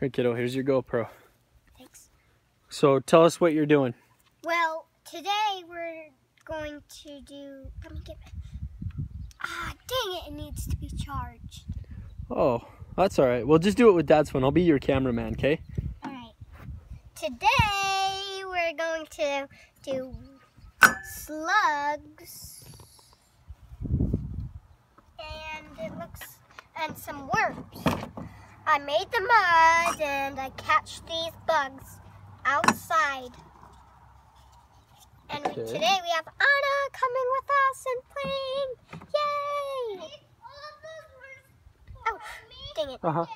Here, kiddo, here's your GoPro. Thanks. So tell us what you're doing. Well, today we're going to do. Let me get. Ah, dang it! It needs to be charged. Oh, that's all right. We'll just do it with Dad's phone. I'll be your cameraman, okay? All right. Today we're going to do slugs, and it looks and some worms. I made the mud and I catch these bugs outside. And Okay. today we have Anna coming with us and playing. Yay! Oh, dang it. Uh-huh.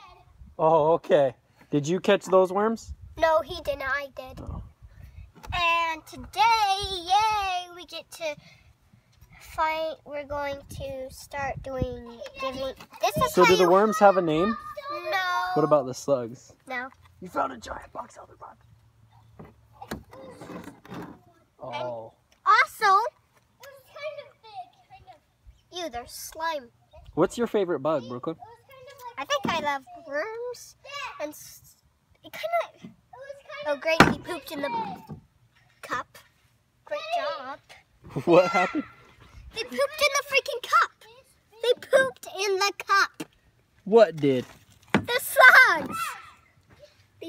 Oh, okay. Did you catch those worms? No, he didn't. I did. Oh. And today, yay, we get to fight. We're going to start doing giving. This is So do the worms have a name? No. What about the slugs? No. You found a giant box elder bug. Oh. Also. It was kind of big. Kind of. Ew, there's slime. What's your favorite bug, Brooklyn? I think I love worms. And s- it kind oh, of. Oh, great! He pooped in the cup. Great job. what happened? They pooped in the freaking cup. They pooped in the cup. What did? The slugs.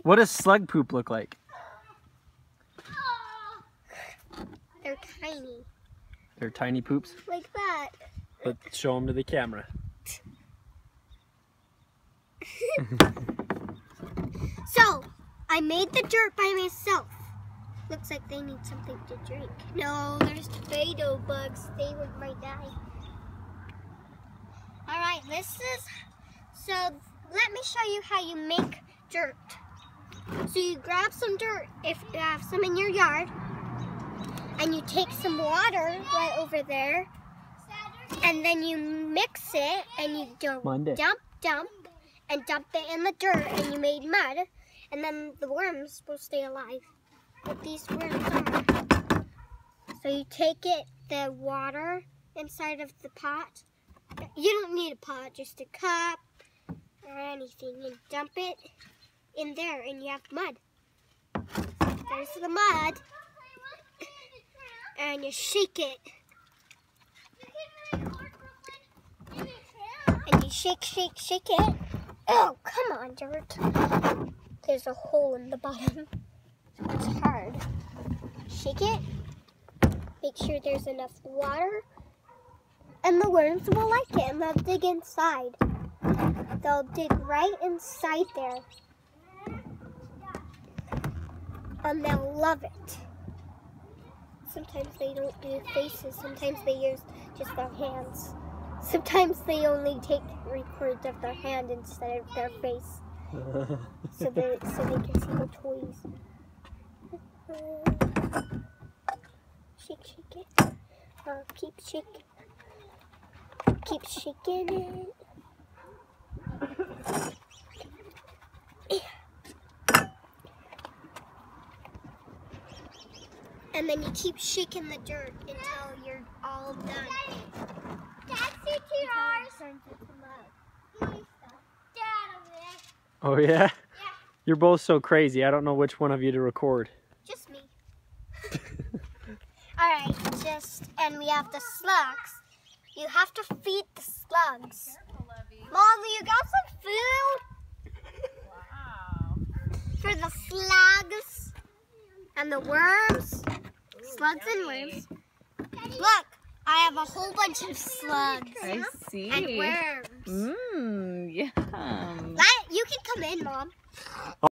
What does slug poop look like? They're tiny, They're tiny poops. like that. Let's show them to the camera. So, I made the dirt by myself. Looks like they need something to drink. No, there's tomato bugs. They would might die. All right, this is. So, let me show you how you make dirt. So you grab some dirt if you have some in your yard, and you take some water right over there, and then you mix it, and you don't Monday. dump, dump, and dump it in the dirt, and you made mud, and then the worms will stay alive. What these worms are. So you take it, the water inside of the pot. You don't need a pot, just a cup or anything, and dump it in there, and you have mud. There's the mud, and you shake it, and you shake, shake, shake it. Oh, come on, dirt. There's a hole in the bottom. It's hard. Shake it. Make sure there's enough water. And the worms will like it and they'll dig inside. They'll dig right inside there. And they'll love it. Sometimes they don't do faces, sometimes they use just their hands. Sometimes they only take records of their hand instead of their face so they so they can see the toys. Shake, shake it. Uh, keep shaking. Keep shaking it. And then you keep shaking the dirt until you're all done. Taxi to ours. Oh yeah? You're both so crazy. I don't know which one of you to record. Just me. Alright, just, and we have the slugs. You have to feed the slugs. Mom, you got some food Wow. for the slugs and the worms? Slugs and worms. Look, I have a whole bunch of slugs I see. and worms. Mmm, yum. That, you can come in, Mom.